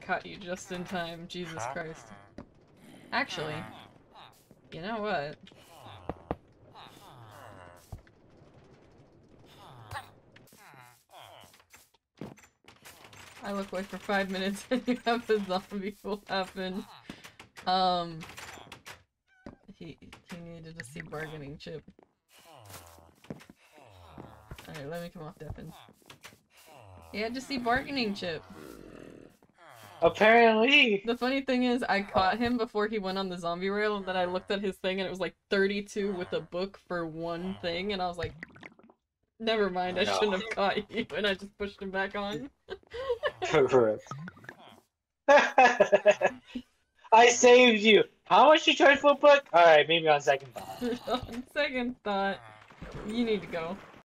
caught you just in time. Jesus Christ. Actually, you know what? I look away for five minutes and you have a zombie will happen. Um, he he needed to see bargaining chip. Alright, let me come off Deafen. He had to see bargaining chip. Apparently. The funny thing is, I caught him before he went on the zombie rail, and then I looked at his thing, and it was like 32 with a book for one thing, and I was like, never mind, I No. shouldn't have caught you, and I just pushed him back on. Correct. I saved you. How much you charge for a book? Alright, maybe on second thought. on second thought, you need to go.